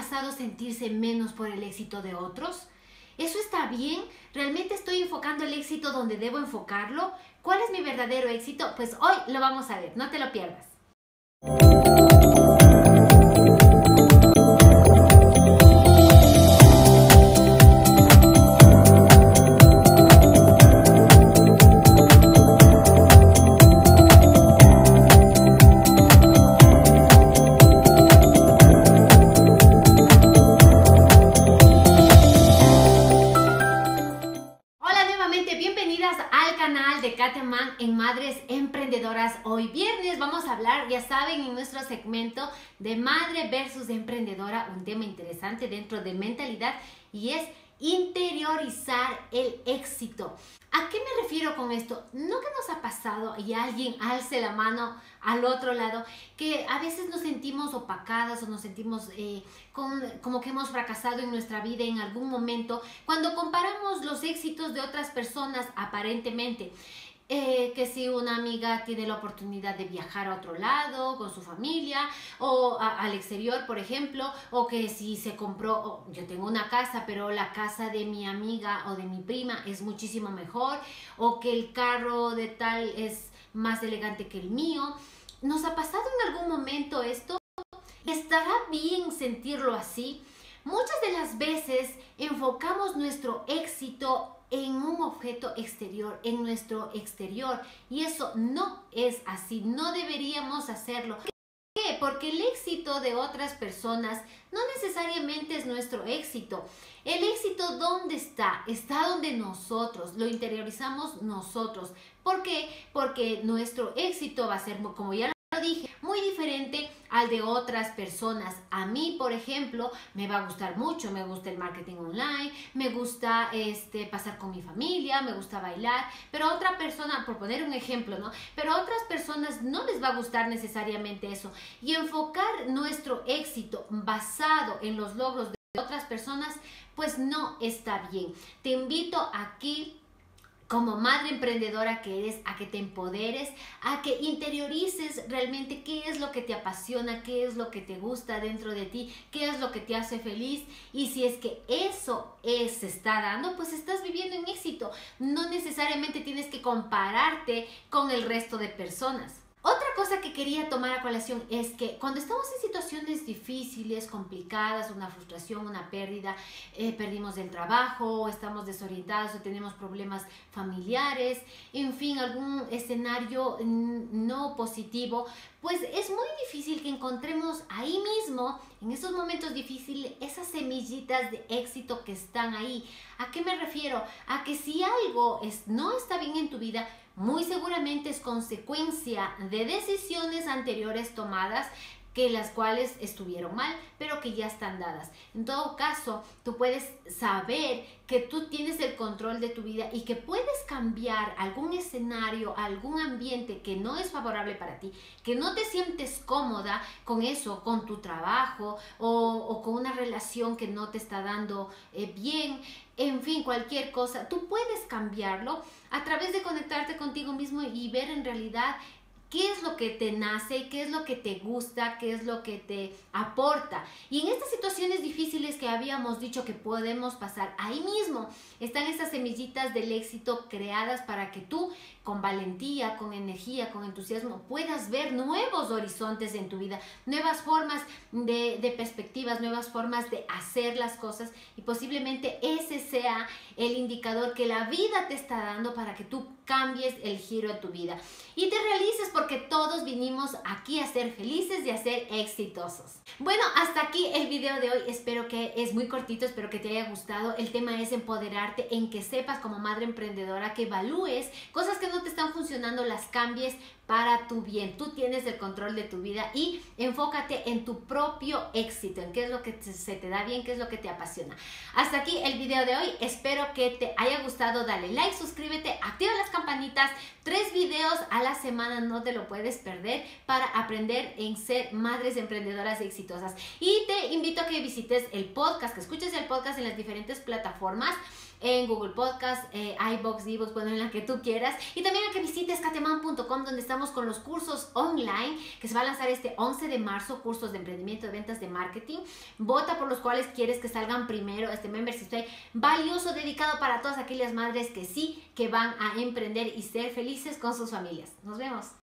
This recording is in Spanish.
pasado sentirse menos por el éxito de otros? ¿Eso está bien? ¿Realmente estoy enfocando el éxito donde debo enfocarlo? ¿Cuál es mi verdadero éxito? Pues hoy lo vamos a ver, no te lo pierdas. En Madres Emprendedoras. Hoy viernes vamos a hablar, ya saben, en nuestro segmento de madre versus emprendedora, un tema interesante dentro de mentalidad y es interiorizar el éxito. ¿A qué me refiero con esto? No que nos ha pasado y alguien alce la mano al otro lado, que a veces nos sentimos opacadas o nos sentimos eh, como que hemos fracasado en nuestra vida en algún momento cuando comparamos los éxitos de otras personas aparentemente. Eh, que si una amiga tiene la oportunidad de viajar a otro lado con su familia o al exterior, por ejemplo, o que si se compró, yo tengo una casa, pero la casa de mi amiga o de mi prima es muchísimo mejor, o que el carro de tal es más elegante que el mío. ¿Nos ha pasado en algún momento esto? ¿Estará bien sentirlo así? Muchas de las veces enfocamos nuestro éxito en un objeto exterior, en nuestro exterior. Y eso no es así, no deberíamos hacerlo. ¿Por qué? Porque el éxito de otras personas no necesariamente es nuestro éxito. El éxito, ¿dónde está? Está donde nosotros, lo interiorizamos nosotros. ¿Por qué? Porque nuestro éxito va a ser, como ya lo dije, muy diferente al de otras personas. A mí, por ejemplo, me va a gustar mucho, me gusta el marketing online, me gusta este, pasar con mi familia, me gusta bailar, pero otra persona, por poner un ejemplo, ¿no? Pero a otras personas no les va a gustar necesariamente eso. Y enfocar nuestro éxito basado en los logros de otras personas, pues no está bien. Te invito aquí como madre emprendedora que eres, a que te empoderes, a que interiorices realmente qué es lo que te apasiona, qué es lo que te gusta dentro de ti, qué es lo que te hace feliz. Y si es que eso es, se está dando, pues estás viviendo en éxito. No necesariamente tienes que compararte con el resto de personas. Otra cosa que quería tomar a colación es que cuando estamos en situaciones difíciles, complicadas, una frustración, una pérdida, eh, perdimos el trabajo, estamos desorientados o tenemos problemas familiares, en fin, algún escenario no positivo, pues es muy difícil que encontremos ahí mismo, en esos momentos difíciles, esas semillitas de éxito que están ahí. ¿A qué me refiero? A que si algo es, no está bien en tu vida, muy seguramente es consecuencia de decisiones anteriores tomadas que las cuales estuvieron mal, pero que ya están dadas. En todo caso, tú puedes saber que tú tienes el control de tu vida y que puedes cambiar algún escenario, algún ambiente que no es favorable para ti, que no te sientes cómoda con eso, con tu trabajo o, con una relación que no te está dando eh, bien, en fin, cualquier cosa, tú puedes cambiarlo a través de conectarte contigo mismo y ver en realidad qué es lo que te nace, qué es lo que te gusta, qué es lo que te aporta. Y en estas situaciones difíciles que habíamos dicho que podemos pasar, ahí mismo están esas semillitas del éxito creadas para que tú con valentía, con energía, con entusiasmo puedas ver nuevos horizontes en tu vida, nuevas formas de perspectivas, nuevas formas de hacer las cosas y posiblemente ese sea el indicador que la vida te está dando para que tú cambies el giro de tu vida y te realices porque todos vinimos aquí a ser felices y a ser exitosos. Bueno, hasta aquí el video de hoy. Espero que es muy cortito, espero que te haya gustado. El tema es empoderarte en que sepas como madre emprendedora que evalúes cosas que no te están funcionando, las cambies para tu bien. Tú tienes el control de tu vida y enfócate en tu propio éxito, en qué es lo que se te da bien, qué es lo que te apasiona. Hasta aquí el video de hoy. Espero que te haya gustado. Dale like, suscríbete, activa las campanitas. Tres videos a la semana no te lo puedes perder para aprender en ser madres emprendedoras exitosas. Y te invito a que visites el podcast, que escuches el podcast en las diferentes plataformas en Google Podcast, eh, iBox, iBox, bueno, en la que tú quieras. Y también a que visites cateman.com donde estamos estamos con los cursos online que se va a lanzar este 11 de marzo, cursos de emprendimiento, de ventas, de marketing. Vota por los cuales quieres que salgan primero este Membership Day valioso, dedicado para todas aquellas madres que sí, que van a emprender y ser felices con sus familias. Nos vemos.